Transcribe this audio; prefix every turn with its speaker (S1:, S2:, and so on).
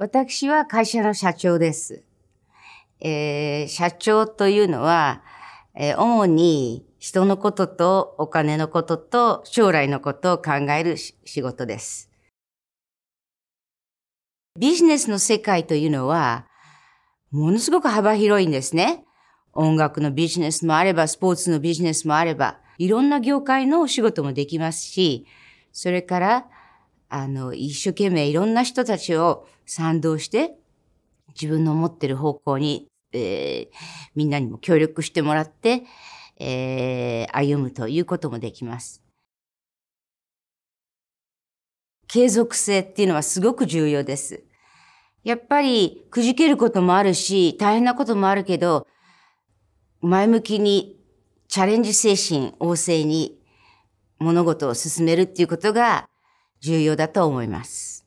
S1: 私は会社の社長です。えー、社長というのは、えー、主に人のこととお金のことと将来のことを考える仕事です。ビジネスの世界というのは、ものすごく幅広いんですね。音楽のビジネスもあれば、スポーツのビジネスもあれば、いろんな業界のお仕事もできますし、それから、あの、一生懸命いろんな人たちを賛同して、自分の思ってる方向に、えー、みんなにも協力してもらって、えー、歩むということもできます。継続性っていうのはすごく重要です。やっぱりくじけることもあるし、大変なこともあるけど、前向きにチャレンジ精神旺盛に物事を進めるっていうことが重要だと思います。